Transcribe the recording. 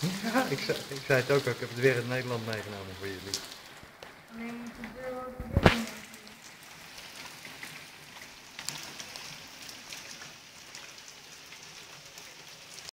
Ja, ik zei, ik zei het ook ik heb het weer in Nederland meegenomen voor jullie.